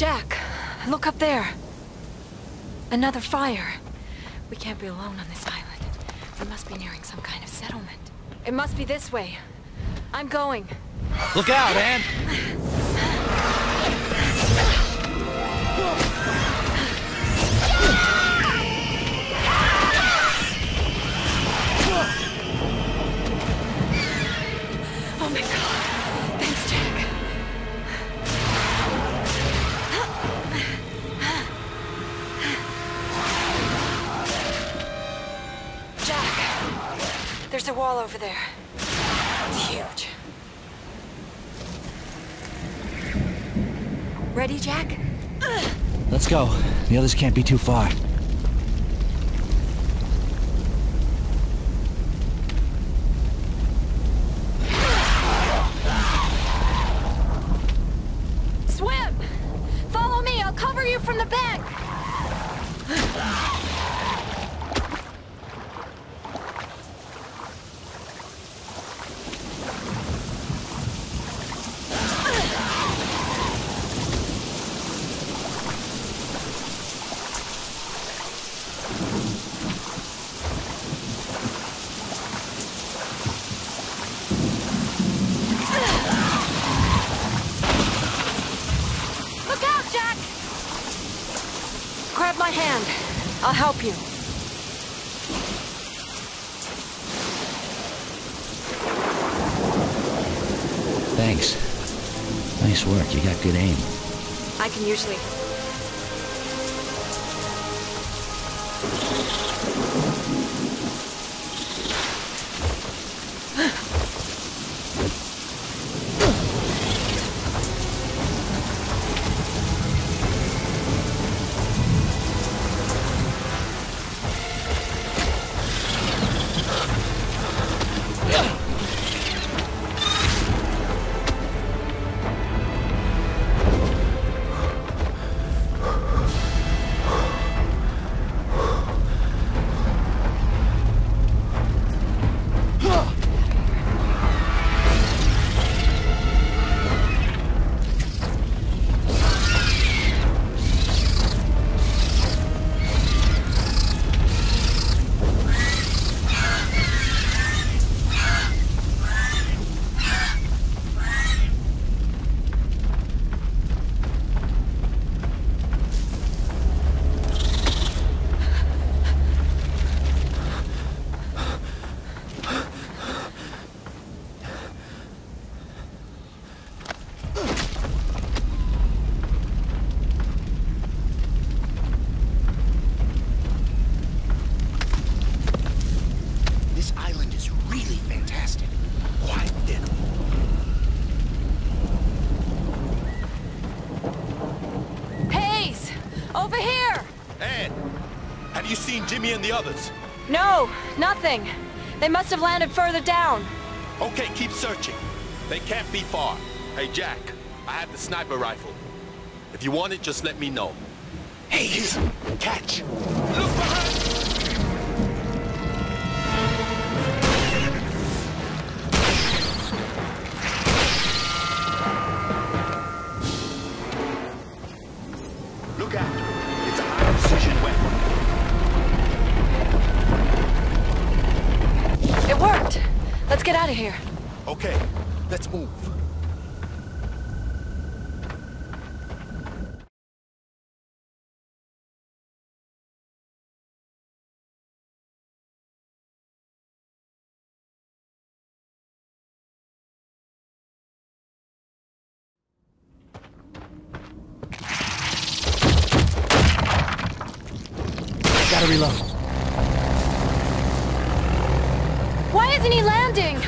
Jack, look up there. Another fire. We can't be alone on this island. We must be nearing some kind of settlement. It must be this way. I'm going. Look out, Ann! Oh my god. There's a wall over there. It's huge. Ready, Jack? Let's go. The others can't be too far. Swim! Follow me, I'll cover you from the bank! Look out, Jack! Grab my hand. I'll help you. Thanks. Nice work. You got good aim. I can usually... and the others? No, nothing. They must have landed further down. Okay, keep searching. They can't be far. Hey, Jack, I have the sniper rifle. If you want it, just let me know. Hayes, catch. Look behind! Gotta reload. Why isn't he landing?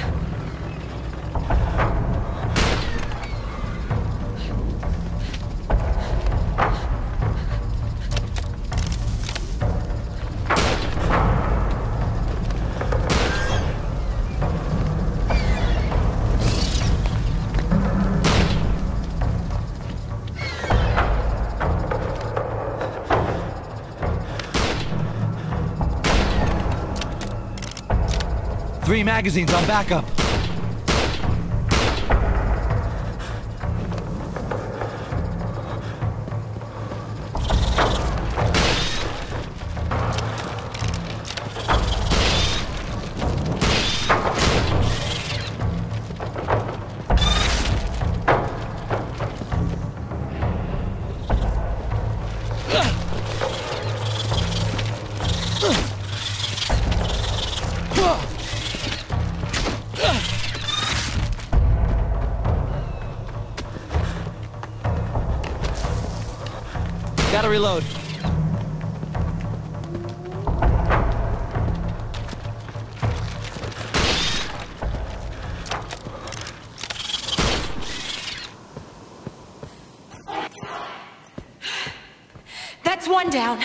Magazines on backup. Reload. That's one down.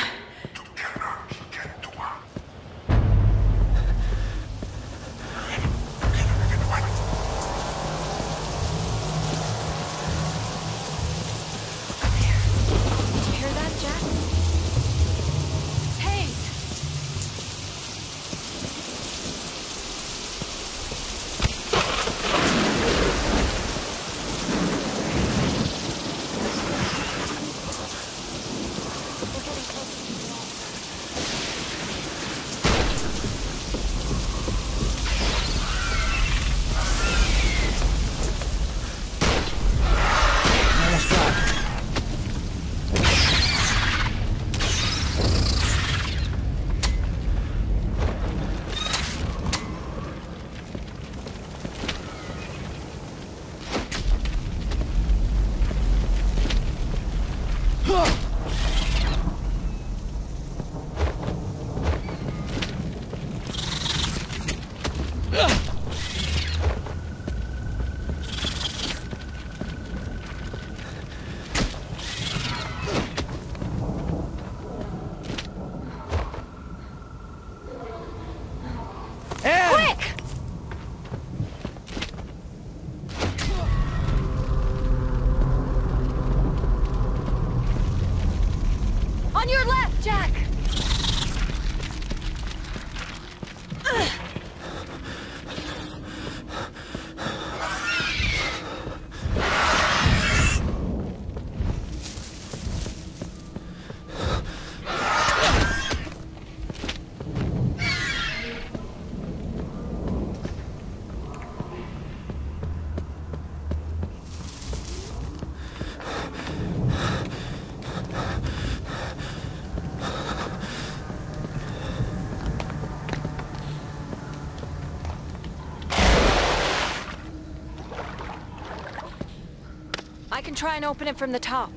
Try and open it from the top.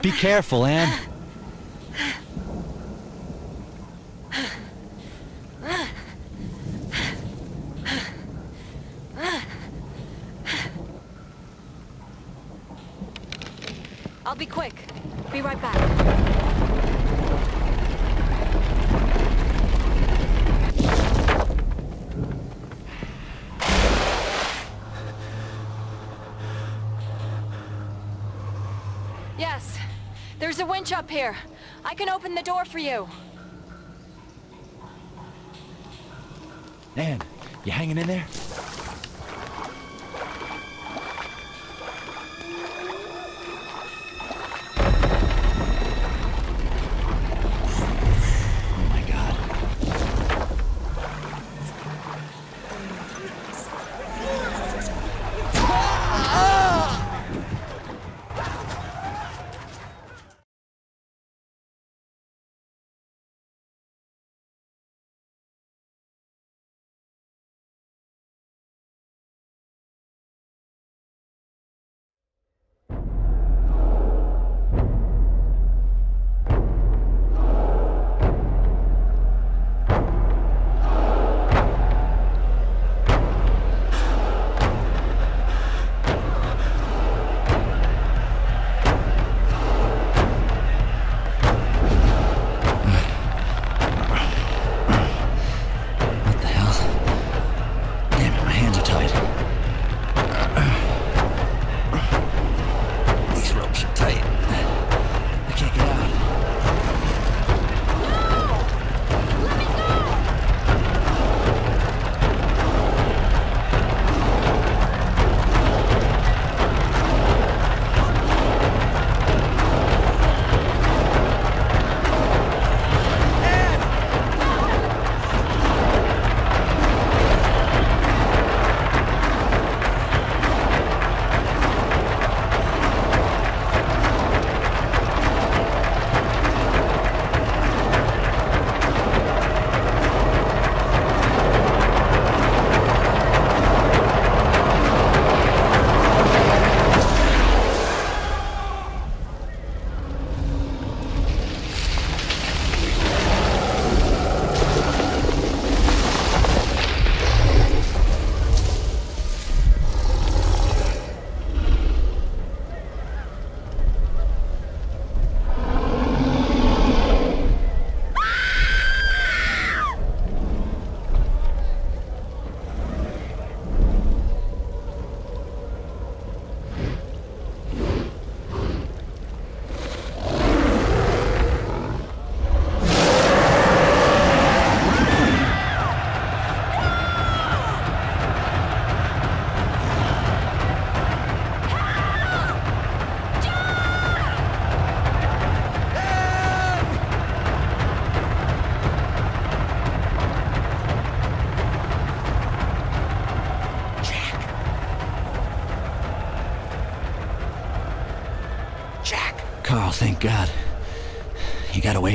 be careful, Ann. I'll be quick. Be right back. Yes, there's a winch up here. I can open the door for you. Ann, you hanging in there?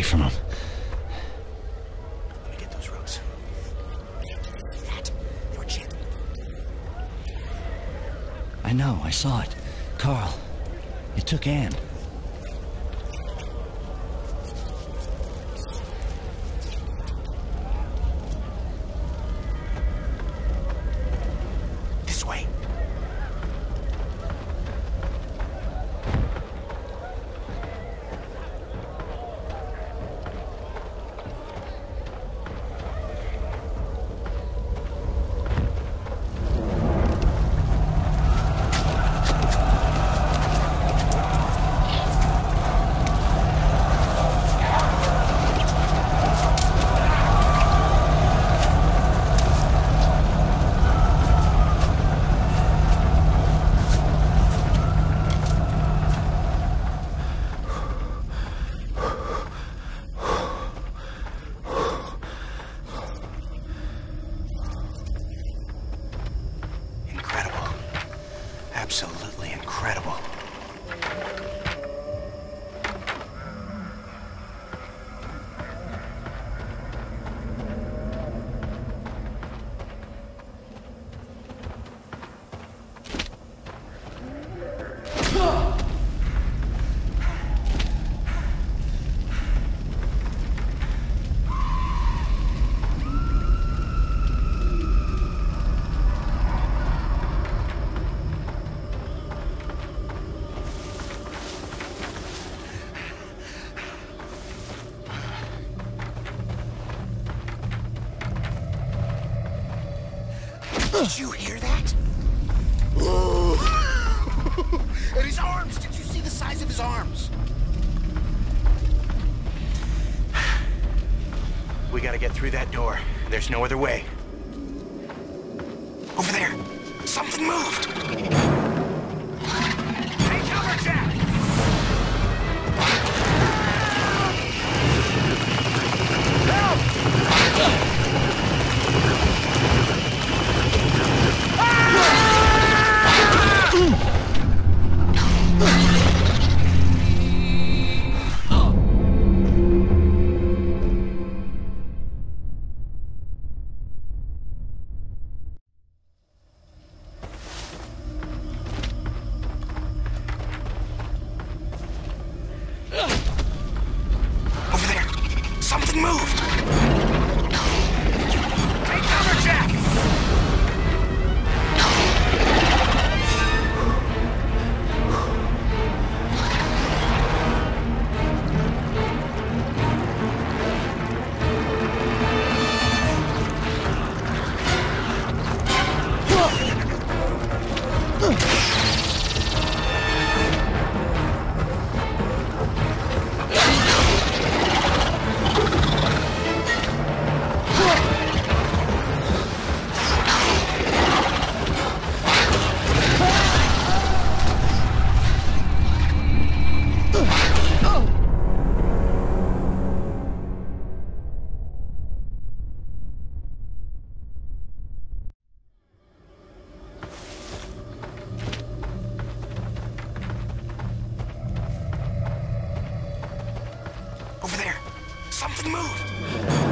From him. Let me get those ropes. That, were jammed. I know, I saw it. Carl, it took Ann. This way. Incredible. Absolutely incredible. Did you hear that? and his arms! Did you see the size of his arms? We gotta get through that door. There's no other way. Over there! Something moved! Take cover, Jack! Over there! Something moved! Take cover, Jack! Over there! Something moved!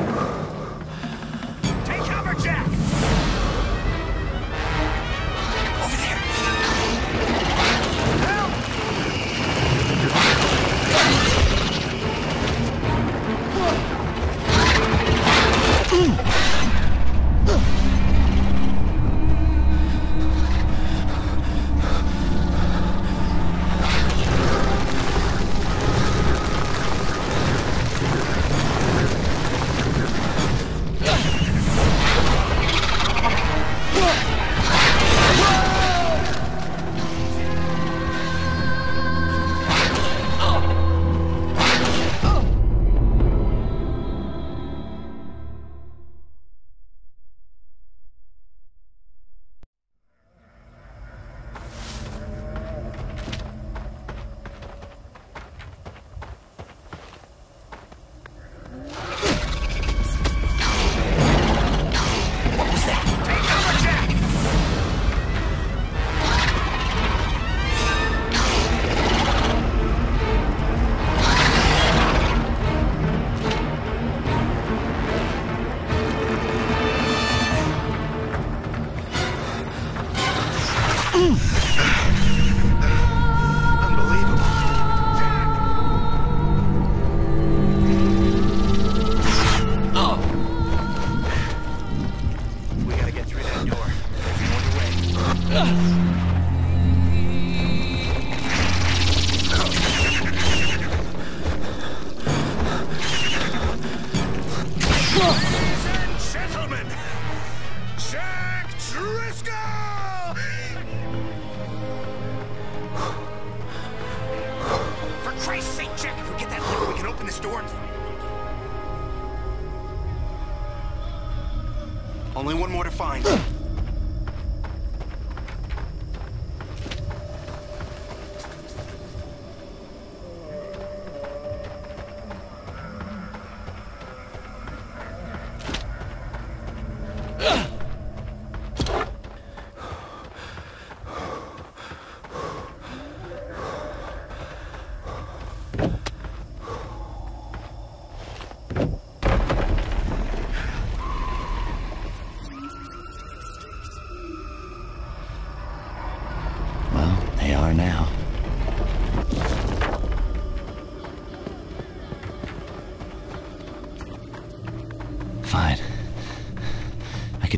Ladies and gentlemen, Jack Driscoll! For Christ's sake, Jack, if we get that lever, we can open this door and... Only one more to find.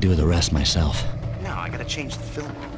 Do the rest myself. No, I gotta change the film.